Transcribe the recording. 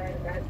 I, I